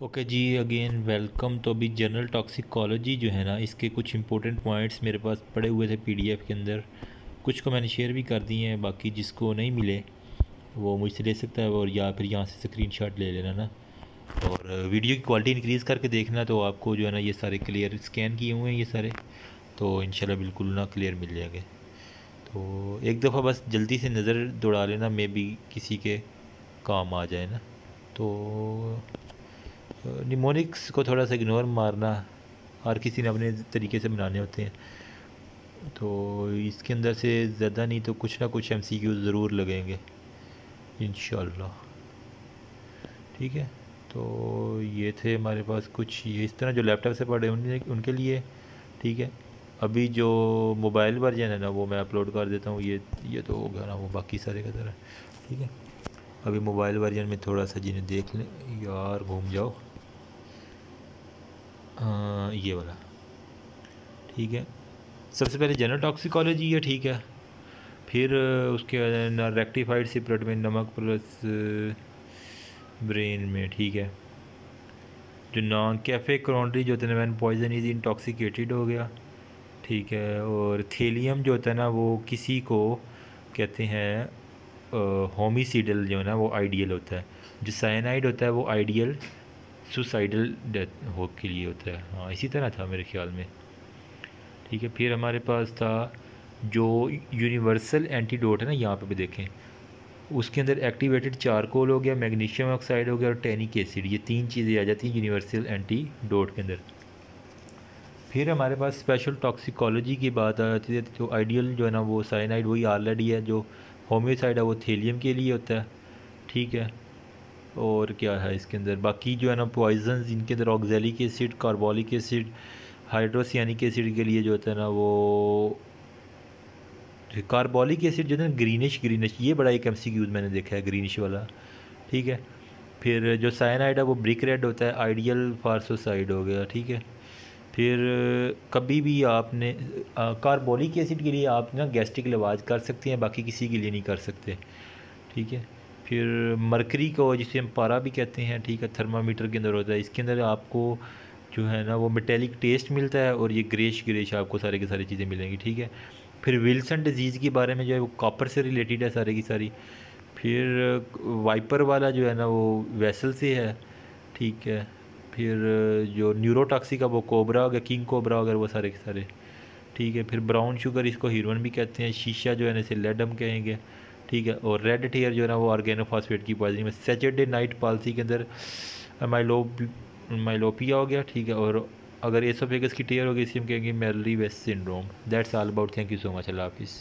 Okay okay, जी again welcome तो अभी जनरल टॉक्सिकोलॉजी जो है ना इसके कुछ इंपॉर्टेंट पॉइंट्स मेरे पास पड़े हुए थे पीडीएफ के अंदर। कुछ को मैंने शेयर भी कर दिए हैं बाकी जिसको नहीं मिले वो मुझसे ले सकता है और या फिर यहाँ से स्क्रीन शॉट ले लेना ना। और वीडियो की क्वालिटी इंक्रीज़ करके देखना तो आपको जो है ना ये सारे क्लियर स्कैन किए हुए हैं ये सारे। तो इन बिल्कुल ना क्लियर मिल जाएँगे। तो एक दफ़ा बस जल्दी से नज़र दौड़ा लेना मे भी किसी के काम आ जाए ना। तो निमोनिक्स को थोड़ा सा इग्नोर मारना हर किसी ने अपने तरीके से बनाने होते हैं। तो इसके अंदर से ज़्यादा नहीं तो कुछ ना कुछ एम सी क्यू ज़रूर लगेंगे इन ठीक है? तो ये थे हमारे पास कुछ, ये इस तरह जो लैपटॉप से पढ़े उनके उनके लिए, ठीक है? अभी जो मोबाइल वर्जन है ना, वो मैं अपलोड कर देता हूँ। ये ये तो हो गया ना, वो बाकी सारे का तरह। ठीक है? अभी मोबाइल वर्जन में थोड़ा सा जिन्हें देख लें, यार घूम जाओ। आ, ये वाला। ठीक है। सबसे पहले जनरल टॉक्सिकोलॉजी है ठीक है। फिर उसके बाद रेक्टिफाइड सिपरेट में नमक प्लस ब्रेन में ठीक है। जो नॉन कैफ़े क्रॉन्ट्री जो होता है ना पॉइजन इज़ इंटॉक्सिकेटेड हो गया ठीक है। और थेलियम जो होता है ना वो किसी को कहते हैं होमिसीडल जो है ना वो आइडियल होता है। जो साइनाइड होता है वो आइडियल सुसाइडल डेथ हो के लिए होता है। हाँ इसी तरह था मेरे ख्याल में। ठीक है, फिर हमारे पास था जो यूनिवर्सल एंटीडोट है ना, यहाँ पे भी देखें। उसके अंदर एक्टिवेटेड चारकोल हो गया मैग्नीशियम ऑक्साइड हो गया और टेनिक एसिड ये तीन चीज़ें आ जाती हैं यूनिवर्सल एंटीडोट के अंदर। फिर हमारे पास स्पेशल टॉक्सिकोलॉजी की बात आ जाती है तो आइडियल जो है ना, वो साइनाइड वही ऑलरेडी है, जो होम्योसाइड है, वो थेलियम के लिए होता है। ठीक है और क्या है इसके अंदर? बाकी जो है ना पॉइजन इनके अंदर oxalic acid carbolic acid hydrocyanic acid के लिए जो होता है ना, वो कार्बोलिक एसिड जो है ना ग्रीनिश ग्रीनिश ये बड़ा एक एम मैंने देखा है ग्रीनिश वाला, ठीक है? फिर जो साइनाइड है, वो ब्रिक रेड होता है आइडियल फार्सोसाइड हो गया, ठीक है? फिर कभी भी आपने कार्बोलिक एसिड के लिए आप ना गैस्ट्रिक लवाज कर सकते हैं, बाकी किसी के लिए नहीं कर सकते, ठीक है? फिर मरकरी को जिसे हम पारा भी कहते हैं, ठीक है, थर्मामीटर के अंदर होता है। इसके अंदर आपको जो है ना, वो मेटेलिक टेस्ट मिलता है और ये ग्रेश ग्रेश आपको सारे की सारी चीज़ें मिलेंगी, ठीक है। फिर विल्सन डिज़ीज़ के बारे में जो है वो कॉपर से रिलेटेड है सारे की सारी। फिर वाइपर वाला जो है ना, वो वेसल से है, ठीक है। फिर जो न्यूरोटॉक्सिक है, वो कोबरा हो गया किंग कोबरा हो गया वो सारे के सारे, ठीक है। फिर ब्राउन शुगर इसको हीरोइन भी कहते हैं, शीशा जो है ना इसे लेडम कहेंगे। ठीक है, और रेड टेयर जो है ना, वो ऑर्गेनोफॉस्फेट की पॉइजनिंग में सैटरडे नाइट पॉलिसी के अंदर माइलो माइलोपिया हो गया, ठीक है, और अगर एसोफेगस की टेयर होगी इसी हम कहेंगे merely west syndrome that's all about thank you so much अल्लाह हाफिज़